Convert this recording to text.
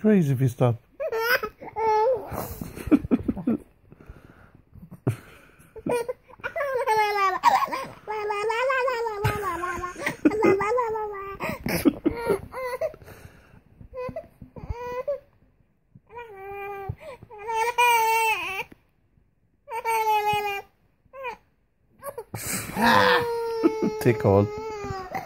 crazy if you stop. Take hold.